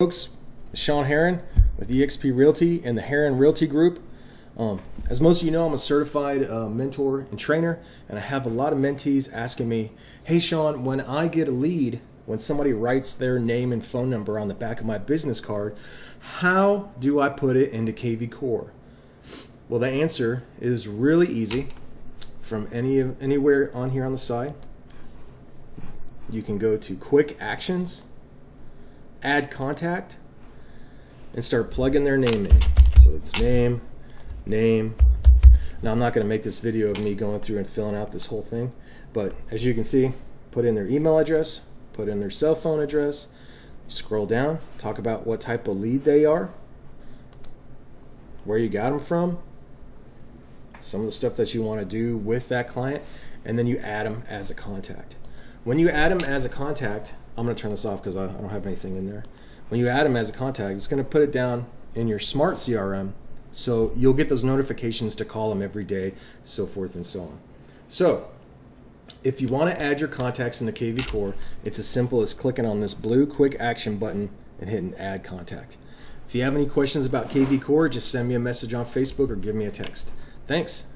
folks, Shaun Herron with eXp Realty and the Herron Realty Group. Um, as most of you know, I'm a certified uh, mentor and trainer, and I have a lot of mentees asking me, Hey Shaun, when I get a lead, when somebody writes their name and phone number on the back of my business card, how do I put it into KVCore? Well, the answer is really easy from any anywhere on here on the side. You can go to Quick Actions add contact and start plugging their name in. So it's name, name. Now I'm not going to make this video of me going through and filling out this whole thing, but as you can see, put in their email address, put in their cell phone address, scroll down, talk about what type of lead they are, where you got them from, some of the stuff that you want to do with that client, and then you add them as a contact. When you add them as a contact, I'm going to turn this off because I, I don't have anything in there. When you add them as a contact, it's going to put it down in your smart CRM. So you'll get those notifications to call them every day, so forth and so on. So if you want to add your contacts in the KVCore, it's as simple as clicking on this blue quick action button and hitting add contact. If you have any questions about KVCore, just send me a message on Facebook or give me a text. Thanks.